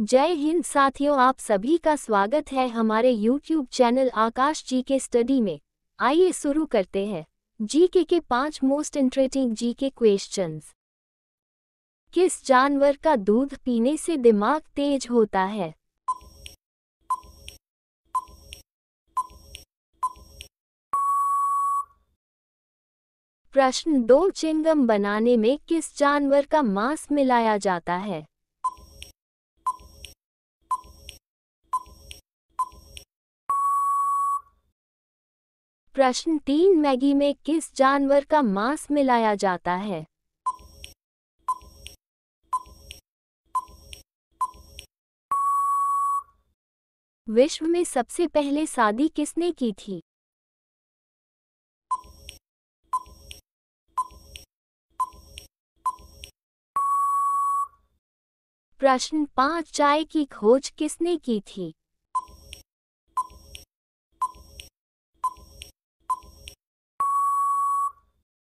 जय हिंद साथियों, आप सभी का स्वागत है हमारे YouTube चैनल आकाश जी के स्टडी में। आइए शुरू करते हैं। जीके के पाँच मोस्ट इंटरेस्टिंग जी के क्वेश्चंस किस जानवर का दूध पीने से दिमाग तेज होता है? प्रश्न दो, चिंगम बनाने में किस जानवर का मांस मिलाया जाता है? प्रश्न तीन, मैगी में किस जानवर का मांस मिलाया जाता है? विश्व में सबसे पहले शादी किसने की थी? प्रश्न पाँच, चाय की खोज किसने की थी?